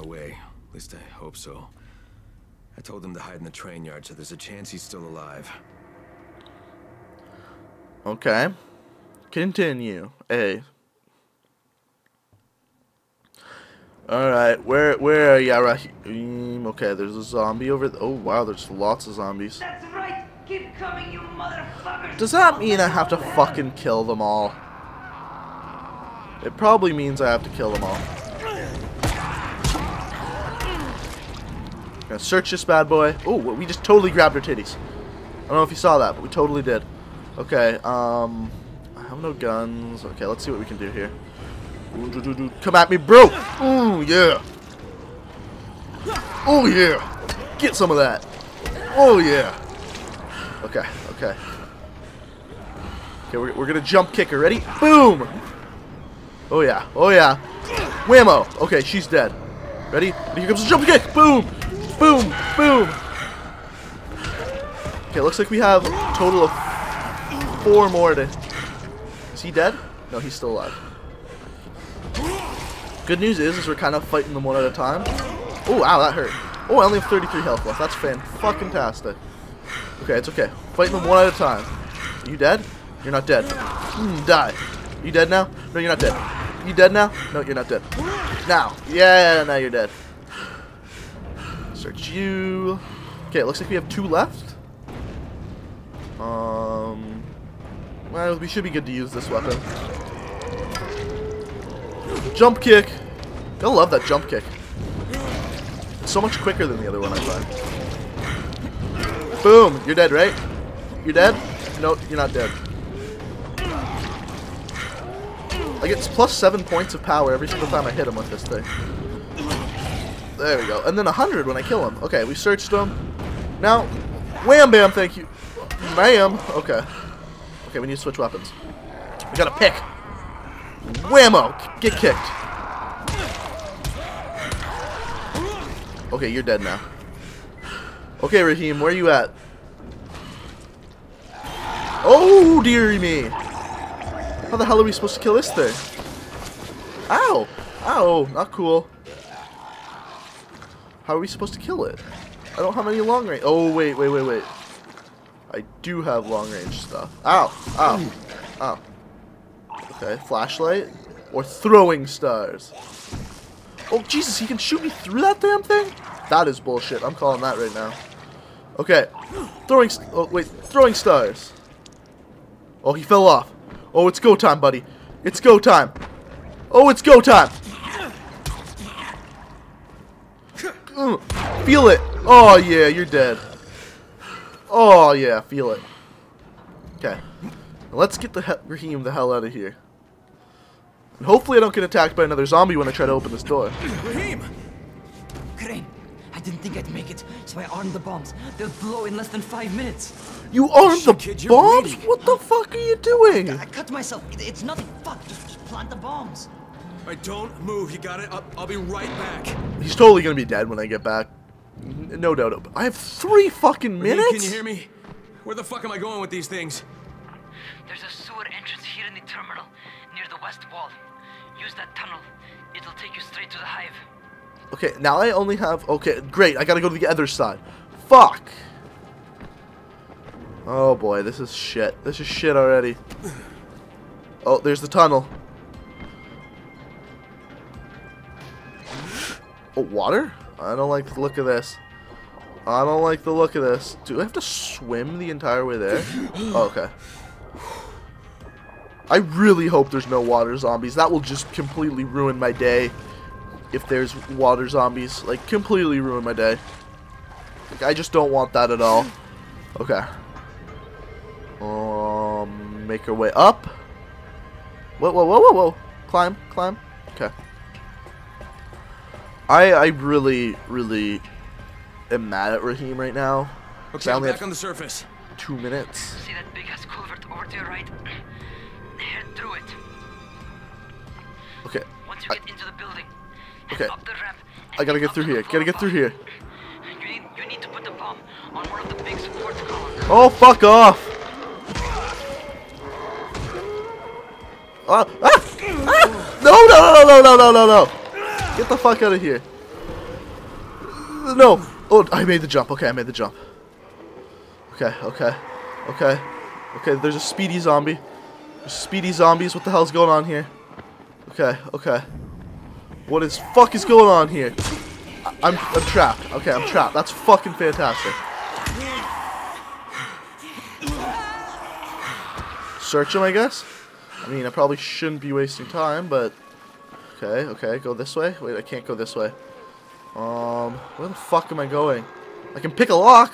away. At least I hope so. I told him to hide in the train yard, so there's a chance he's still alive. Okay. Continue. A. Alright, where where are ya, Rahim? Okay, there's a zombie over th Oh wow, there's lots of zombies. That's right. Keep coming, you motherfuckers. Does that mean I have to fucking kill them all? It probably means I have to kill them all. Gonna search this bad boy. Oh, we just totally grabbed her titties. I don't know if you saw that, but we totally did. Okay, um, I have no guns. Okay, let's see what we can do here. Come at me, bro! Ooh, yeah! Oh, yeah! Get some of that! Oh, yeah! Okay, okay. Okay, we're, we're gonna jump kick her. Ready? Boom! Oh, yeah. Oh, yeah. Whammo! Okay, she's dead. Ready? Here comes the jump kick! Boom! Boom! Boom! Okay, looks like we have a total of four more to... Is he dead? No, he's still alive. Good news is, is we're kind of fighting them one at a time. Oh, wow, that hurt. Oh, I only have 33 health left. That's fan-fucking-tastic. Okay, it's okay. Fighting them one at a time. You dead? You're not dead. Mm, die. You dead now? No, you're not dead. You dead now? No, you're not dead. Now. Yeah, now you're dead. Search you. Okay, it looks like we have two left. Um, well, we should be good to use this weapon. Jump kick. I love that jump kick. It's so much quicker than the other one I find. Boom! You're dead, right? You're dead? No, you're not dead. Like, it's plus seven points of power every single time I hit him with this thing. There we go. And then 100 when I kill him. Okay, we searched him. Now, wham bam, thank you. Ma'am. Okay. Okay, we need to switch weapons. We got a pick. Whammo! Get kicked. Okay, you're dead now. Okay, Rahim, where are you at? Oh, dearie me. How the hell are we supposed to kill this thing? Ow! Ow, not cool. How are we supposed to kill it? I don't have any long range. Oh, wait, wait, wait, wait. I do have long range stuff. Ow! Ow! Ow. Okay, flashlight. Or throwing stars. Oh, Jesus, he can shoot me through that damn thing? That is bullshit. I'm calling that right now. Okay. Throwing... Oh, wait. Throwing stars. Oh, he fell off. Oh, it's go time, buddy. It's go time. Oh, it's go time. Mm, feel it. Oh, yeah, you're dead. Oh, yeah, feel it. Okay. Let's get the Rahim the hell out of here. And hopefully I don't get attacked by another zombie when I try to open this door. Rahim! Crane, I didn't think I'd make it, so I armed the bombs. They'll blow in less than five minutes. You armed the kid, bombs? What the fuck are you doing? I cut myself. It- it's nothing. Fuck, just, just plant the bombs. Alright, don't move. You got it? I'll, I'll be right back. He's totally gonna be dead when I get back. N- No doubt. ab- I have three fucking Rahim, minutes. can you hear me? Where the fuck am I going with these things? There's a sewer entrance here in the terminal, near the west wall. Use that tunnel. It'll take you straight to the hive. Okay, now I only have. Okay, great. I gotta go to the other side. Fuck. Oh boy, this is shit. This is shit already. Oh, there's the tunnel. Oh, water? I don't like the look of this. I don't like the look of this. Do I have to swim the entire way there? Oh, okay. I really hope there's no water zombies. That will just completely ruin my day if there's water zombies. Like, completely ruin my day. Like, I just don't want that at all. Okay. Um, make our way up. Whoa, whoa, whoa, whoa, whoa. Climb, climb. Okay. I, I really, really am mad at Rahim right now. Okay, I I'm only back have on the surface. two minutes. See that big ass culvert over to your right? Head through it. Okay. Once you I- get into the building, Okay. up the ramp. and I gotta get through here. floor Gotta get through here. You need, you need to put the bomb on one of the big support columns. Oh, fuck off! Ah, ah, ah! No, no, no, no, no, no, no, no! Get the fuck out of here. No! Oh, I made the jump. Okay, I made the jump. Okay, okay, okay. Okay, there's a speedy zombie. There's speedy zombies. What the hell's going on here? Okay, okay. What is fuck is going on here? I- I'm I'm trapped. Okay, I'm trapped. That's fucking fantastic. Search him, I guess. I mean, I probably shouldn't be wasting time, but okay, okay. Go this way. Wait, I can't go this way. Um, where the fuck am I going? I can pick a lock.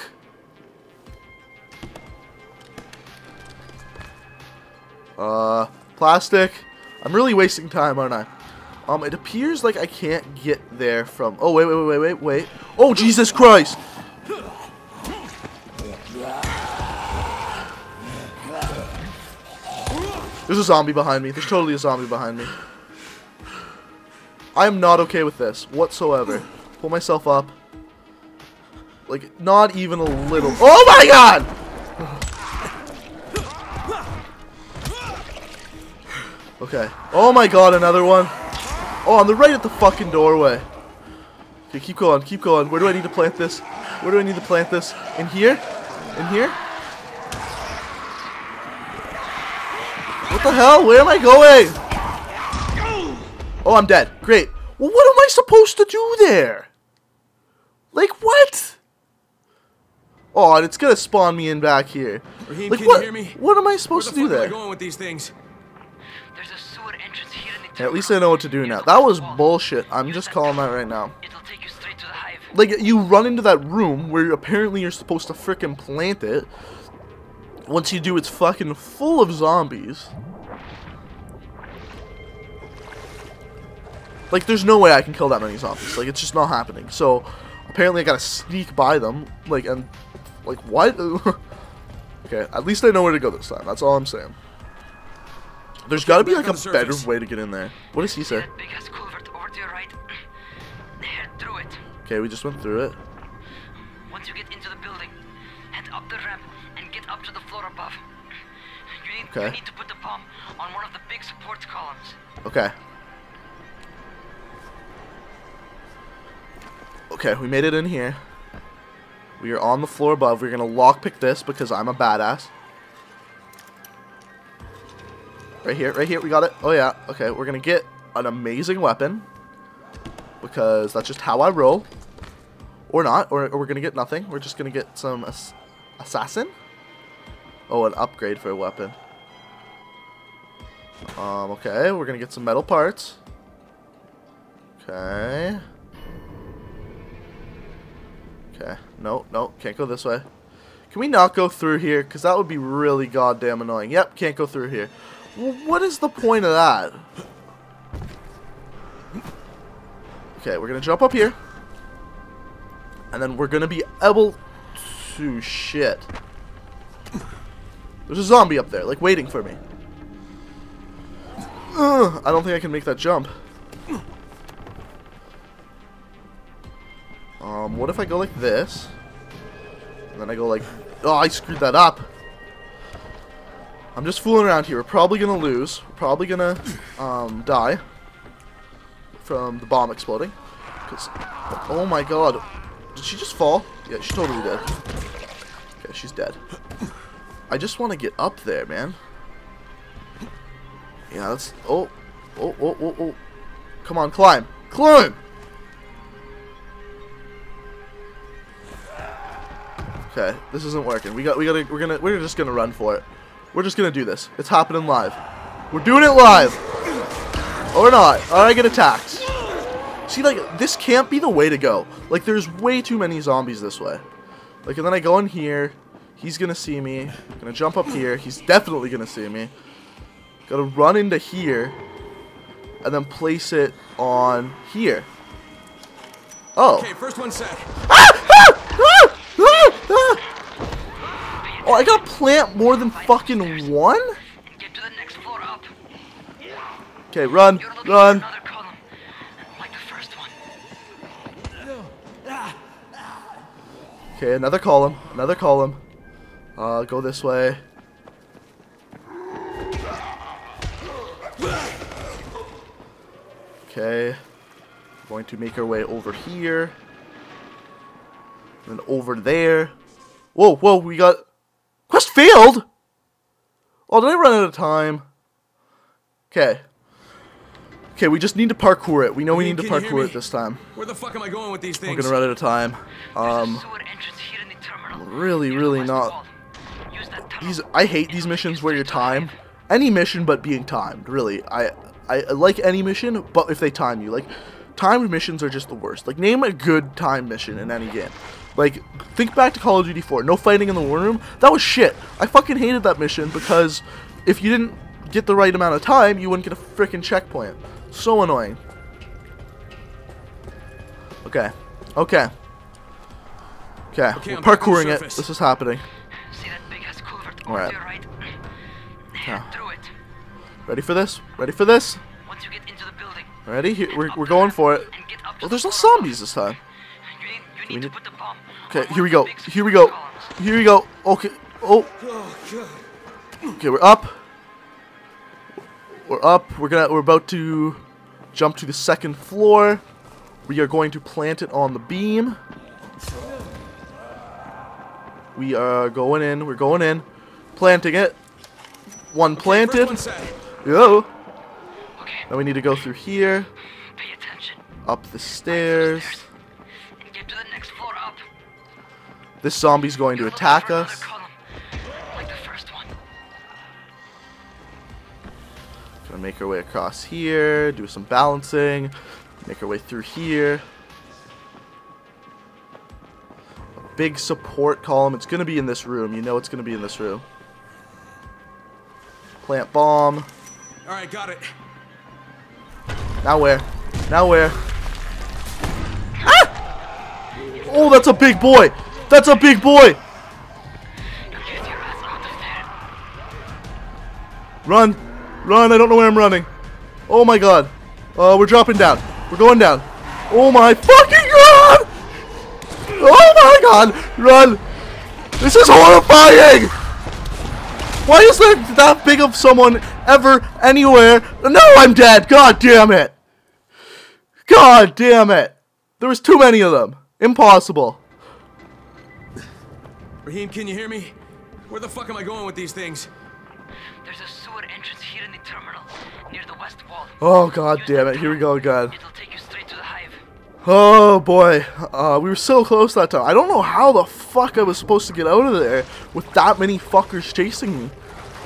Uh, plastic. I'm really wasting time, aren't I? Um, it appears like I can't get there from... Oh, wait, wait, wait, wait, wait. Oh, Jesus Christ! There's a zombie behind me. There's totally a zombie behind me. I am not okay with this whatsoever. Pull myself up. Like, not even a little. Oh my god! Okay. Oh my god, another one. Oh, on the right at the fucking doorway. Okay, keep going, keep going. Where do I need to plant this? Where do I need to plant this? In here? In here? What the hell? Where am I going? Oh, I'm dead. Great. Well, what am I supposed to do there? Like, what? Oh, and it's gonna spawn me in back here. Rahim, like, can what? you hear me? What am I Where supposed the to do fuck I there? going with these things? There's a sewer entrance here in the At least I know what to do now. That was bullshit. I'm just calling that right now. It'll take you straight to the hive. Like, you run into that room where apparently you're supposed to frickin' plant it. Once you do, it's fucking full of zombies. Like, there's no way I can kill that many zombies. Like, it's just not happening. So, apparently I gotta sneak by them. Like, and... Like, what? okay, at least I know where to go this time. That's all I'm saying. There's gotta be, like, a the better way to get in there. What does he say? That big ass culvert over to your right. Head through it. Okay, we just went through it. Once you get into the building, head up the ramp and get up to the floor above. You need, Okay. you need to put the bomb on one of the big support columns. Okay. Okay, we made it in here. We are on the floor above. We're gonna lockpick this because I'm a badass. Right here, right here, we got it. Oh yeah, okay, we're gonna get an amazing weapon. Because that's just how I roll. Or not, or, or we're gonna get nothing. We're just gonna get some ass assassin. Oh, an upgrade for a weapon. Um, okay, we're gonna get some metal parts. Okay. Okay, no, no, can't go this way. Can we not go through here? Because that would be really goddamn annoying. Yep, can't go through here. Well, what is the point of that? Okay, we're gonna jump up here. And then we're gonna be able to... Shit. There's a zombie up there, like, waiting for me. Ugh, I don't think I can make that jump. What if I go like this? And then I go like... Oh, I screwed that up. I'm just fooling around here. We're probably gonna lose. We're probably gonna, um, die. From the bomb exploding. Cause, oh my god. Did she just fall? Yeah, she totally did. Okay, she's dead. I just want to get up there, man. Yeah, that's... Oh. Oh, oh, oh, oh. Come on, climb. Climb! Okay, this isn't working. We got, we gotta, we're gonna, we're just gonna run for it. We're just gonna do this. It's happening live. We're doing it live. Or not. Or I get attacked. See, like, this can't be the way to go. Like, there's way too many zombies this way. Like, and then I go in here. He's gonna see me. Gonna jump up here. He's definitely gonna see me. Gotta run into here. And then place it on here. Oh. Okay, first one set. Ah! Ah! Oh, I got plant more than fucking one? Okay, run, run. Okay, another column, another column. Uh, go this way. Okay. Going to make our way over here. And over there. Whoa, whoa, we got... Quest failed? Oh, did I run out of time? Okay. Okay, we just need to parkour it. We know we need to Can you hear parkour it this time. Where the fuck am I going with these things? We're gonna run out of time. Um, a sewer entrance here in the terminal. really, really not- wall. Use that tunnel. these I hate these missions where you're straight to the timed. Any mission but being timed, really. I, I I like any mission, but if they time you, like timed missions are just the worst. Like name a good time mission in any game. Like think back to Call of Duty 4, no fighting in the war room. That was shit. I fucking hated that mission because if you didn't get the right amount of time, you wouldn't get a freaking checkpoint. So annoying. Okay. Okay. Okay. Okay, We're I'm back parkouring it. This is happening. See that big ass culvert over Alright. your right? Yeah. through it. Ready for this? Ready for this? Once you get into the building. Ready? Here, we're, we're going for it. and get up to Well, there's no zombies this time. You need, you we need to put the bomb. Okay, here we go. of the big Here we go. Here we go. Okay. Oh. Okay, we're up. We're up. We're gonna. We're about to jump to the second floor. We are going to plant it on the beam. We are going in. We're going in. Planting it. One First planted. one. Yo. Okay, Now we need to go through here, pay attention. up the stairs. This zombie's going to attack us. column, like the first one. Gonna make our way across here, do some balancing, make our way through here. A big support column. It's gonna be in this room. You know it's gonna be in this room. Plant bomb. All right, got it. Now where? Now where? Ah! Oh, that's a big boy. That's a big boy. Run! Run! I don't know where I'm running. Oh my god. Uh, we're dropping down. We're going down. Oh my fucking god! Oh my god! Run! This is horrifying! Why is there that big of someone ever anywhere? No, I'm dead! God damn it! God damn it! There was too many of them. Impossible. Rahim, can you hear me? Where the fuck am I going with these things? There's a sewer entrance here in the terminal, near the west wall. Oh god Use damn it. Here we go again. It'll take you straight to the hive. Oh boy, uh, we were so close that time. I don't know how the fuck I was supposed to get out of there with that many fuckers chasing me.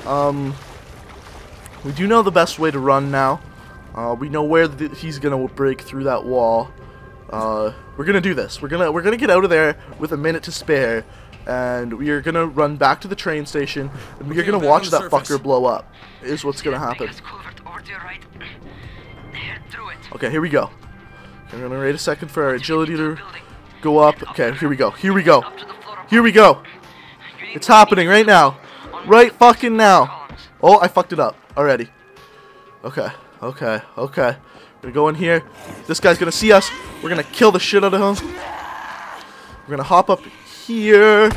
Um, we do know the best way to run now. Uh, we know where th he's gonna break through that wall. Uh, we're gonna do this. We're gonna we're gonna get out of there with a minute to spare, and we are gonna run back to the train station, and we're gonna watch that surface. fucker blow up. Is what's gonna happen. big ass culvert over to your right? Head through it. Okay, here we go. I'm gonna wait a second for our agility to go up. Okay, here we go. Here we go. up to the floor above. Here we go. It's happening right now. bomb on one Right fucking now. Oh, I fucked it up already. Okay, okay, okay. We're gonna go in here. This guy's gonna see us. We're gonna kill the shit out of him. We're gonna hop up here.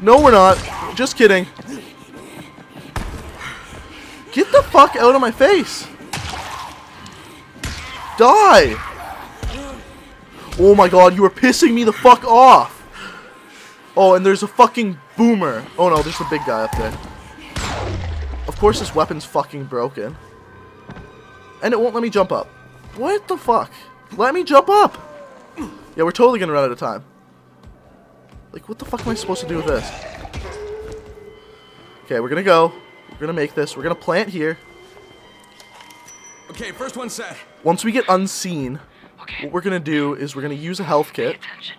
No, we're not. Just kidding. Get the fuck out of my face. Die. Oh my god, you are pissing me the fuck off. Oh, and there's a fucking boomer. Oh no, there's the big guy up there. Of course this weapon's fucking broken. And it won't let me jump up. What the fuck? Let me jump up! Yeah, we're totally gonna run out of time. Like, what the fuck am I supposed to do with this? Okay, we're gonna go. We're gonna make this. We're gonna plant here. Okay, first one set. Once we get unseen, Okay. what we're gonna do is we're gonna use a health kit. attention.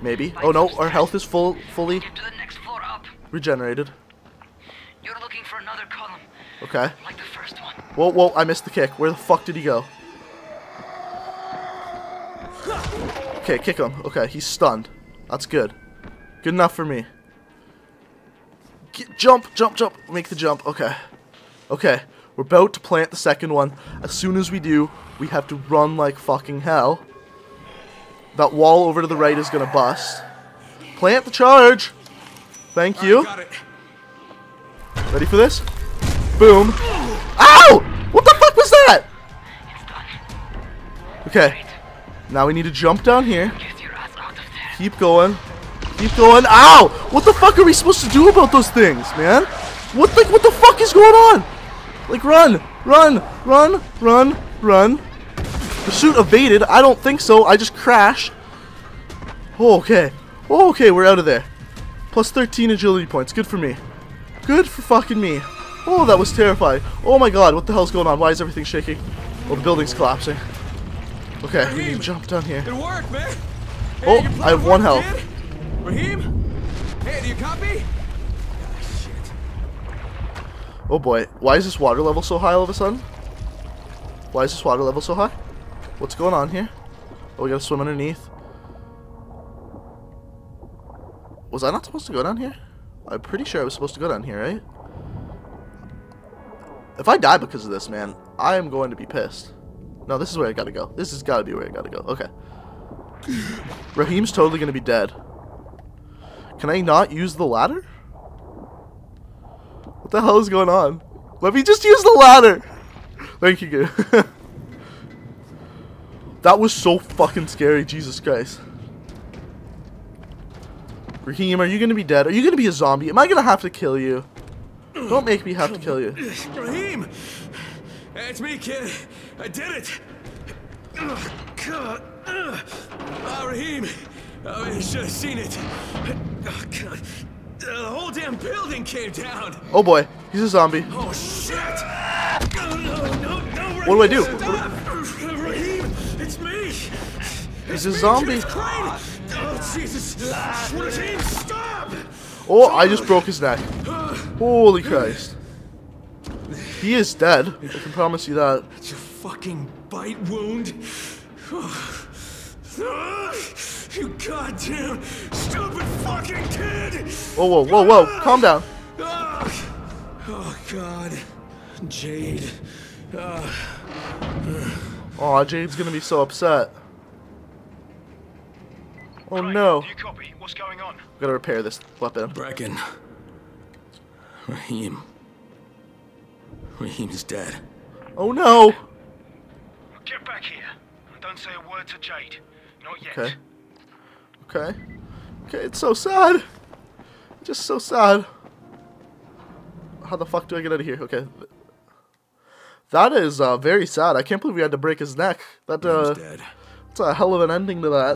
Maybe. Oh no, our health is full, fully Get to the next floor up. regenerated. You're looking for another column, Okay. like the first one. Whoa, whoa, I missed the kick. Where the fuck did he go? Okay, kick him. Okay, he's stunned. That's good. Good enough for me. Get, jump, jump, jump. Make the jump. Okay. Okay, we're about to plant the second one. As soon as we do, we have to run like fucking hell. That wall over to the right is gonna bust. Plant the charge. Thank you. Ready for this? Boom. Ow! What the fuck was that? Okay. Now we need to jump down here. Get your ass out of there. Keep going. Keep going. Ow! What the fuck are we supposed to do about those things, man? What the what the fuck is going on? Like run, run, run, run, run. Pursuit evaded. I don't think so. I just crashed. Oh, okay. Oh, okay, we're out of there. Plus 13 agility points. Good for me. Good for fucking me. Oh, that was terrifying. Oh my god, what the hell's going on? Why is everything shaking? Oh, the building's collapsing. Okay, we need to jump down here. It worked, man. Oh, hey, Oh, I have one health. kid. Rahim? Hey, do you copy? Ah, shit. Oh boy, why is this water level so high all of a sudden? Why is this water level so high? What's going on here? Oh, we gotta swim underneath. Was I not supposed to go down here? I'm pretty sure I was supposed to go down here, right? If I die because of this, man, I am going to be pissed. No, this is where I gotta go. This has gotta be where I gotta go. Okay. Rahim's totally gonna be dead. Can I not use the ladder? What the hell is going on? Let me just use the ladder! Thank you. that was so fucking scary, Jesus Christ. Rahim, are you gonna be dead? Are you gonna be a zombie? Am I gonna have to kill you? Don't make me have to kill you. Rahim! It's me, kid. I did it! God. Ah, Rahim! Oh, you should have seen it. Oh, God. The whole damn building came down! Oh boy, he's a zombie. Oh, shit! No, no, no, no, What do I do? Rahim, it's me! He's It's a zombie. Oh, Jesus! Rahim, stop! Oh, I just broke his neck. Holy Christ. He is dead. I can promise you that. It's a fucking bite wound. You goddamn stupid fucking kid! Whoa, whoa, whoa, whoa. Calm down. Ah! Oh god. Jade. Ah, Aw, Jade's gonna be so upset. Oh no. Do you copy? What's going on? Gotta repair this weapon. Brecken. Rahim. Rahim's dead. Oh no! Get back here. And don't say a word to Jade. Not yet. Okay. Okay. Okay, it's so sad. Just so sad. How the fuck do I get out of here? Okay. That is uh, very sad. I can't believe we had to break his neck. That uh, that's a hell of an ending to that.